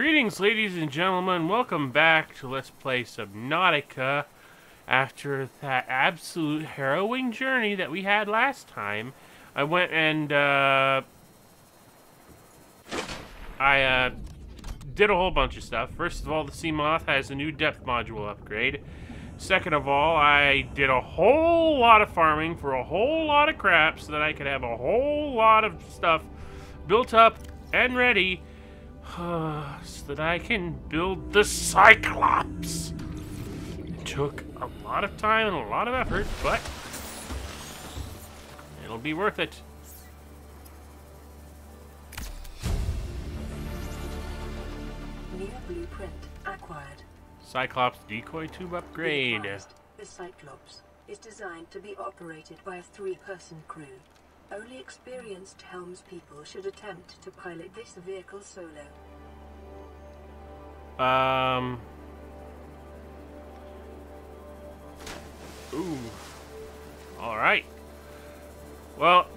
Greetings, ladies and gentlemen. Welcome back to Let's Play Subnautica. After that absolute harrowing journey that we had last time, I went and, uh... I, uh, did a whole bunch of stuff. First of all, the Seamoth has a new depth module upgrade. Second of all, I did a whole lot of farming for a whole lot of crap so that I could have a whole lot of stuff built up and ready so that I can build the Cyclops. It took a lot of time and a lot of effort, but it'll be worth it. New blueprint acquired. Cyclops decoy tube upgrade. Advised, The Cyclops is designed to be operated by a three-person crew. Only experienced helmspeople should attempt to pilot this vehicle solo. Um. Ooh. All right. Well,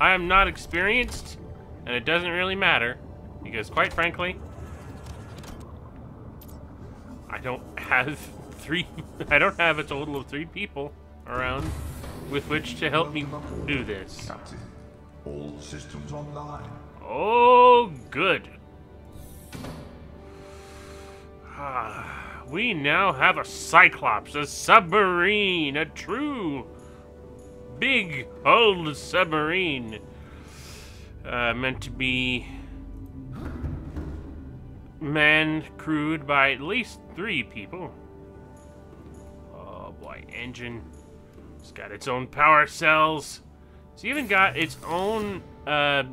I am not experienced, and it doesn't really matter because, quite frankly, I don't have three. I don't have a total of three people around with which to help me do this. Captain, all systems online. Oh, good. Ah, we now have a Cyclops, a submarine, a true big old submarine. Uh, meant to be manned, crewed by at least three people. Oh boy, engine. It's got its own power cells. It's even got its own uh,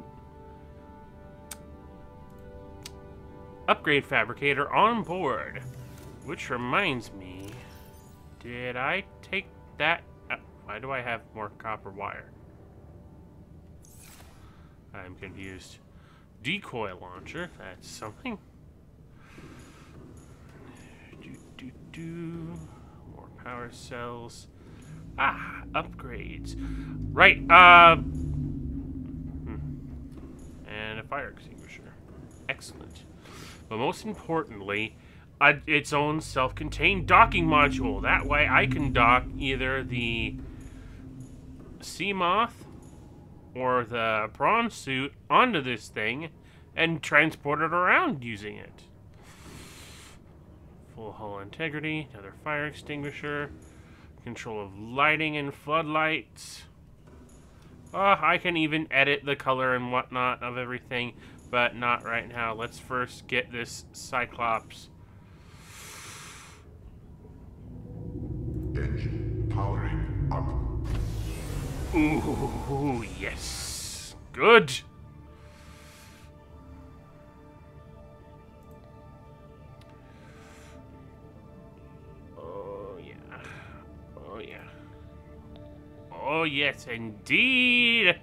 upgrade fabricator on board. Which reminds me, did I take that? Why do I have more copper wire? I'm confused. Decoy launcher, that's something. Do, do, do. More power cells. Ah, upgrades. Right, uh... hmm. And a fire extinguisher. Excellent. But most importantly, uh, its own self-contained docking module. That way I can dock either the Seamoth or the prawn suit onto this thing and transport it around using it. Full hull integrity, another fire extinguisher, control of lighting and floodlights. Oh, I can even edit the color and whatnot of everything, but not right now. Let's first get this Cyclops. Engine powering up. Ooh, yes. Good. Oh, yes, indeed.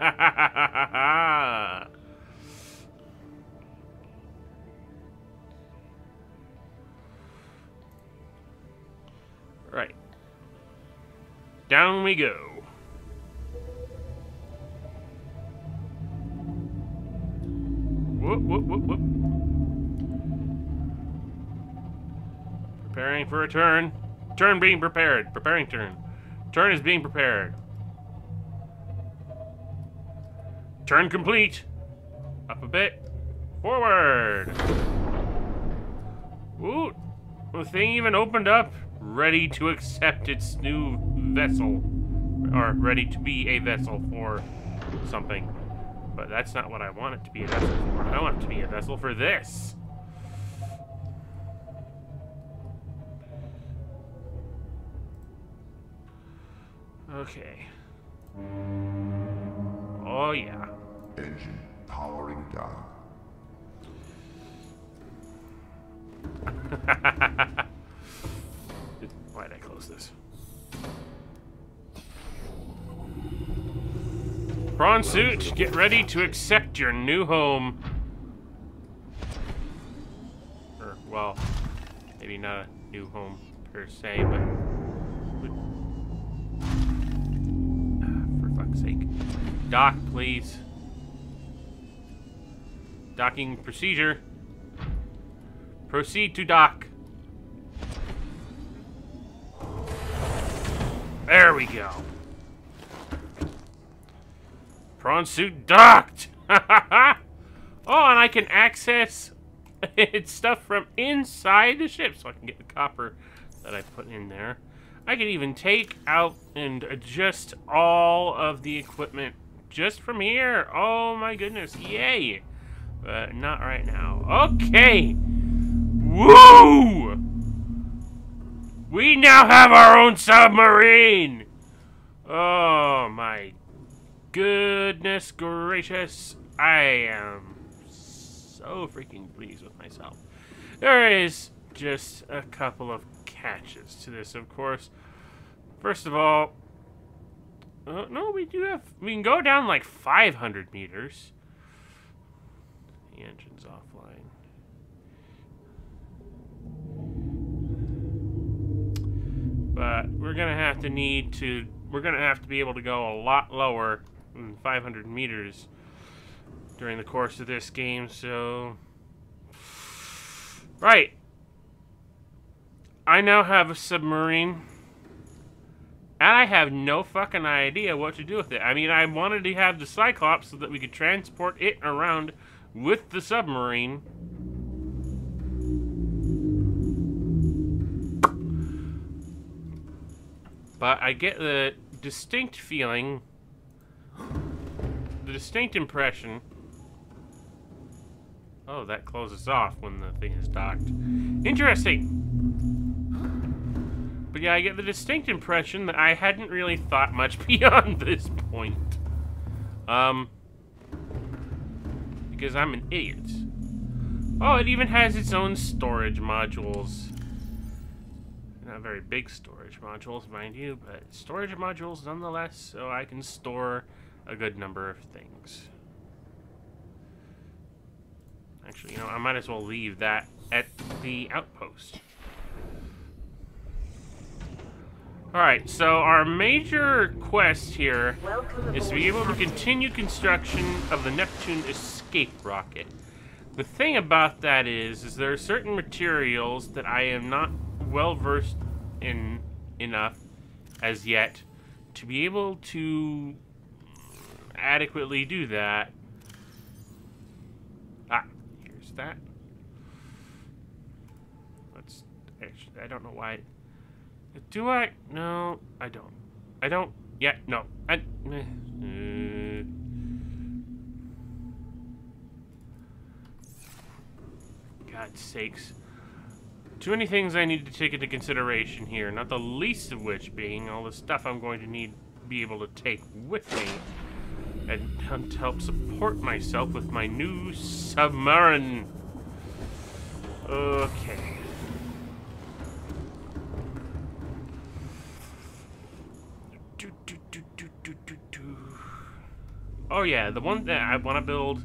right. Down we go. Whoop, whoop, whoop, whoop. Preparing for a turn. Turn being prepared. Preparing turn. Turn is being prepared. Turn complete. Up a bit. Forward. Ooh. The thing even opened up. Ready to accept its new vessel. Or ready to be a vessel for something. But that's not what I want it to be a vessel for. I want it to be a vessel for this. Okay. Oh, yeah. Engine powering down. Why'd I close this? Prawn suit, get ready to accept your new home. Or, well, maybe not a new home per se, but. Ah, for fuck's sake. Dock, please. Docking procedure. Proceed to dock. There we go. Prawn suit docked! oh, and I can access its stuff from inside the ship, so I can get the copper that I put in there. I can even take out and adjust all of the equipment just from here. Oh my goodness, yay! But not right now. Okay! Woo! We now have our own submarine! Oh my goodness gracious. I am so freaking pleased with myself. There is just a couple of catches to this, of course. First of all, uh, no, we do have, we can go down like 500 meters. Engine's offline. But we're gonna have to need to, we're gonna have to be able to go a lot lower than 500 meters during the course of this game, so... Right. I now have a submarine. And I have no fucking idea what to do with it. I mean, I wanted to have the Cyclops so that we could transport it around with the submarine. But I get the distinct feeling, the distinct impression. Oh, that closes off when the thing is docked. Interesting. But yeah, I get the distinct impression that I hadn't really thought much beyond this point. Um, because I'm an idiot. Oh, it even has its own storage modules. Not very big storage modules, mind you, but storage modules nonetheless, so I can store a good number of things. Actually, you know, I might as well leave that at the outpost. Alright, so our major quest here is to be able to continue construction of the Neptune escape rocket. The thing about that is, is there are certain materials that I am not well versed in enough as yet to be able to adequately do that. Ah, here's that. Let's, actually, I don't know why do I? No, I don't. I don't yet. No. I, uh, God's sakes. Too many things I need to take into consideration here, not the least of which being all the stuff I'm going to need be able to take with me and to help support myself with my new submarine. Okay. Oh yeah, the one that I want to build,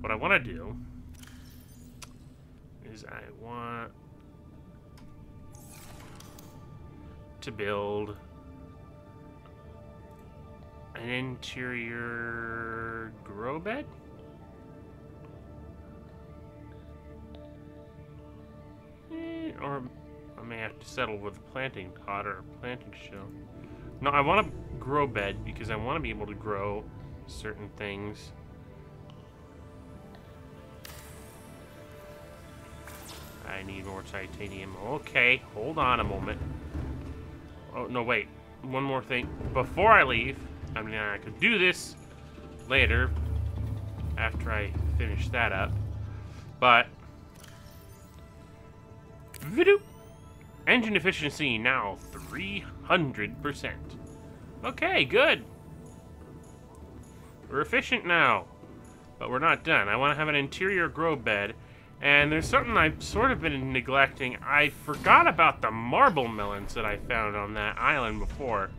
what I want to do is I want to build an interior grow bed. Eh, or I may have to settle with a planting pot or a planting shell. No, I want to grow bed because I want to be able to grow certain things. I need more titanium. Okay, hold on a moment. Oh, no, wait. One more thing. Before I leave, I mean, I could do this later after I finish that up. But, video engine efficiency now 300%. Okay, good. We're efficient now. But we're not done. I want to have an interior grow bed. And there's something I've sort of been neglecting. I forgot about the marble melons that I found on that island before.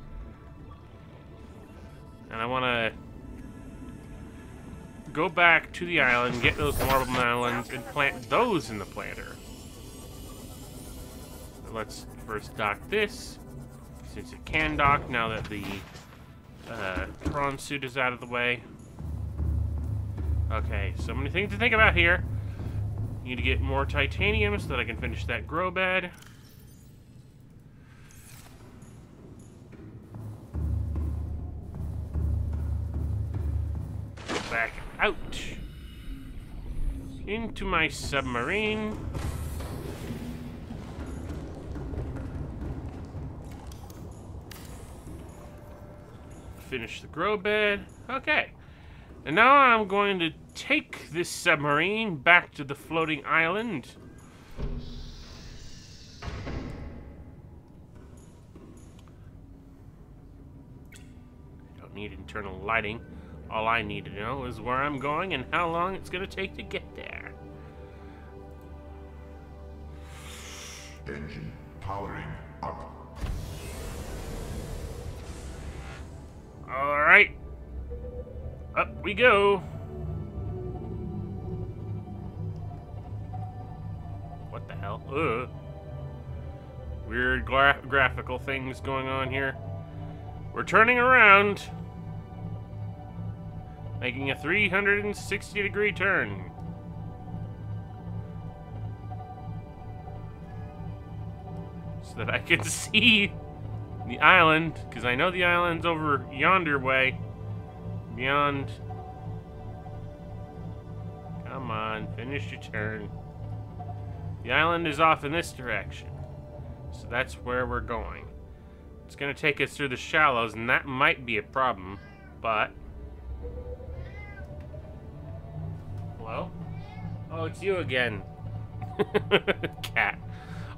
And I want to go back to the island, get those marble melons, and plant those in the planter. Let's first dock this, since it can dock now that the uh, prawn suit is out of the way. Okay, so many things to think about here. Need to get more titanium so that I can finish that grow bed. Back out. Into my submarine. Finish the grow bed. Okay. And now I'm going to take this submarine back to the floating island. I don't need internal lighting. All I need to know is where I'm going and how long it's going to take to get there. Engine powering Up we go. What the hell? Ugh. Weird gra graphical things going on here. We're turning around. Making a 360 degree turn. So that I can see the island, because I know the island's over yonder way. Beyond. Come on, finish your turn. The island is off in this direction. So that's where we're going. It's going to take us through the shallows, and that might be a problem, but... Hello? Oh, it's you again. cat.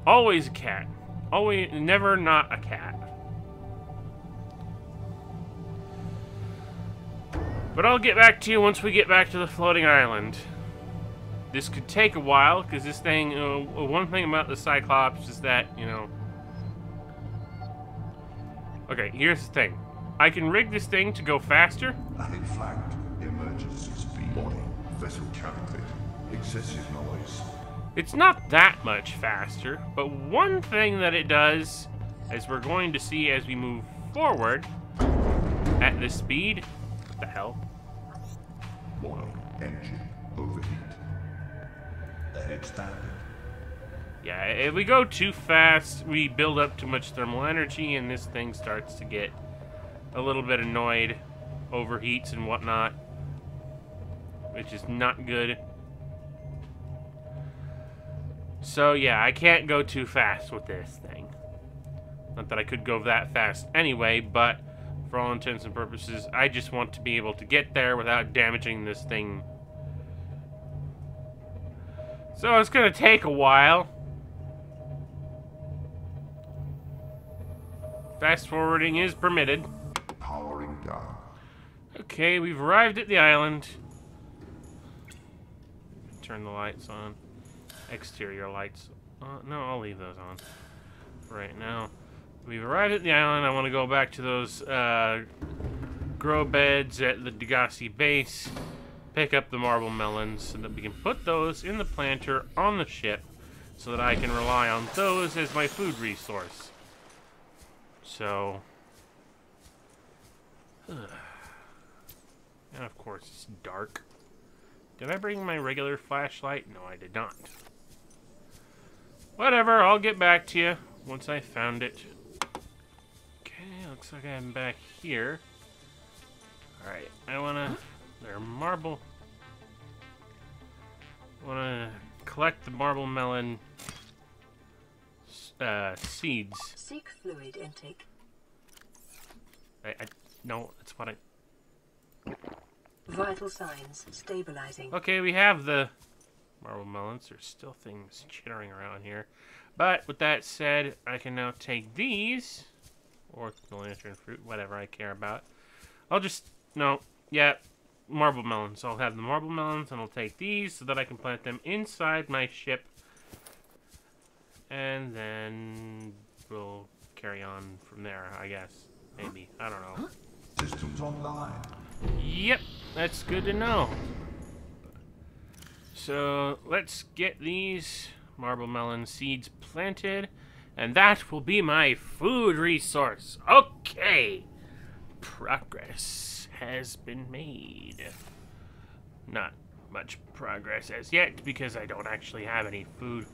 Always a cat. Always, never not a cat. But I'll get back to you once we get back to the floating island. This could take a while, because this thing, uh, one thing about the Cyclops is that, you know... Okay, here's the thing. I can rig this thing to go faster. Ahead flank. Emergency speed. Warning. Vessel counterfeit. Excessive noise. It's not that much faster, but one thing that it does, as we're going to see as we move forward at this speed, what the hell? Engine overheat. Ahead standard. Yeah, if we go too fast, we build up too much thermal energy, and this thing starts to get a little bit annoyed, overheats and whatnot, which is not good. So yeah, I can't go too fast with this thing. Not that I could go that fast anyway, but for all intents and purposes, I just want to be able to get there without damaging this thing. So it's gonna take a while. Fast forwarding is permitted. Powering down. Okay, we've arrived at the island. Turn the lights on. Exterior lights. Uh, no, I'll leave those on right now. We've arrived at the island. I want to go back to those uh, grow beds at the Degasi base. Pick up the marble melons so that we can put those in the planter on the ship so that I can rely on those as my food resource. So... And of course, it's dark. Did I bring my regular flashlight? No, I did not. Whatever, I'll get back to you once I found it. Looks like I'm back here. Alright, I wanna... They're marble... I wanna collect the marble melon... Uh, seeds. Seek fluid intake. I, I... No, that's what I... Vital signs stabilizing. Okay, we have the marble melons. There's still things chittering around here. But with that said, I can now take these, or the lantern fruit, whatever I care about. I'll just, no, yeah, marble melons. I'll have the marble melons, and I'll take these so that I can plant them inside my ship. And then we'll carry on from there, I guess. Maybe. I don't know. Systems online. Yep, that's good to know. So let's get these marble melon seeds planted, and that will be my food resource. Okay, progress has been made. not much progress as yet because I don't actually have any food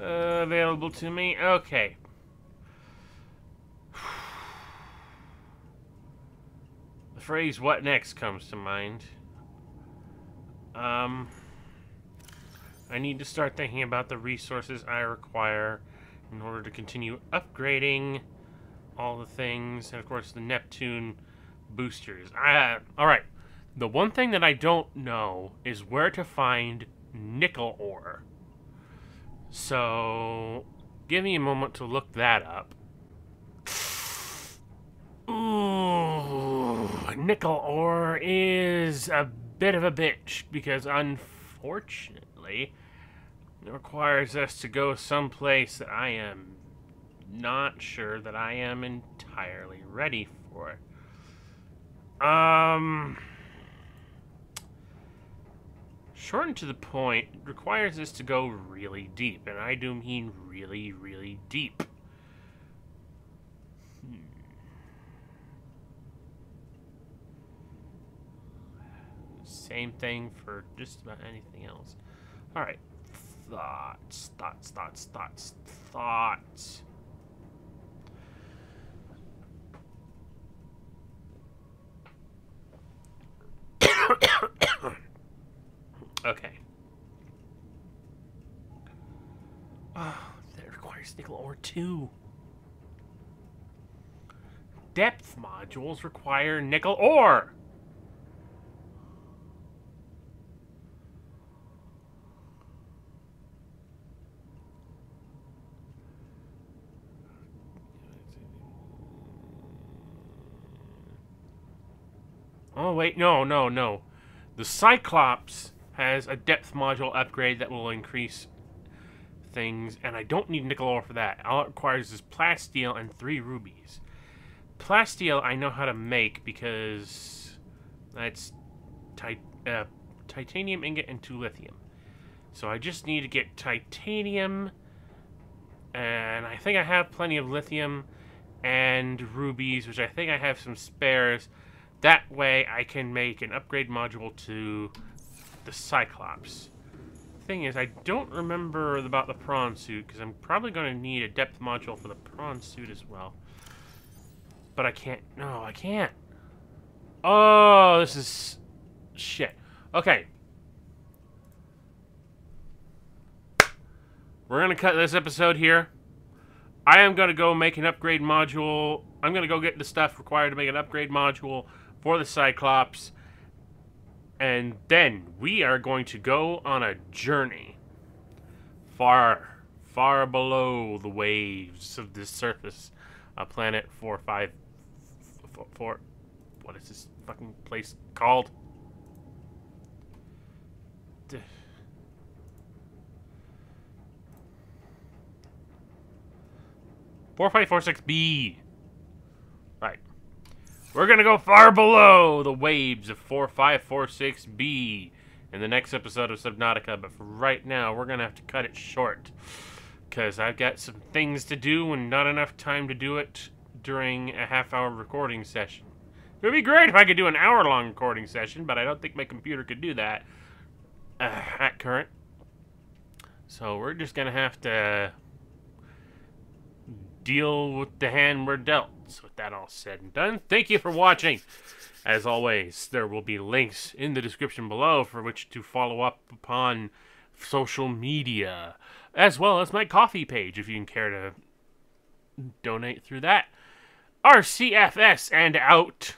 uh, available to me. Okay. The phrase what next comes to mind. Um, I need to start thinking about the resources I require in order to continue upgrading all the things, and of course the Neptune boosters. Uh, all right. The one thing that I don't know is where to find nickel ore. So, give me a moment to look that up. Ooh, nickel ore is a bit of a bitch because unfortunately it requires us to go someplace that I am not sure that I am entirely ready for. Um, short and to the point requires us to go really deep, and I do mean really, really deep. Hmm. Same thing for just about anything else. Alright. Thoughts, thoughts, thoughts, thoughts, thoughts. okay. Oh, that requires nickel ore too. Depth modules require nickel ore. Oh, wait, no, no, no. The Cyclops has a depth module upgrade that will increase things, and I don't need nickel ore for that. All it requires is plasteel and three rubies. Plasteel I know how to make because that's uh, titanium ingot and two lithium. So I just need to get titanium, and I think I have plenty of lithium and rubies, which I think I have some spares. That way I can make an upgrade module to the Cyclops. Thing is, I don't remember about the prawn suit, because I'm probably going to need a depth module for the prawn suit as well. But I can't. No, I can't. Oh, this is... Shit. Okay. We're going to cut this episode here. I am going to go make an upgrade module. I'm going to go get the stuff required to make an upgrade module for the Cyclops. And then we are going to go on a journey far, far below the waves of this surface of planet 4, 5, 4, what is this fucking place called? Four five four six B. We're gonna go far below the waves of 4546B in the next episode of Subnautica, but for right now, we're gonna have to cut it short. Because I've got some things to do and not enough time to do it during a half hour recording session. It would be great if I could do an hour long recording session, but I don't think my computer could do that uh, at current. So we're just gonna have to deal with the hand we're dealt. So with that all said and done, thank you for watching. As always, there will be links in the description below for which to follow up upon social media, as well as my Ko-fi page if you care to donate through that. RCFS and out.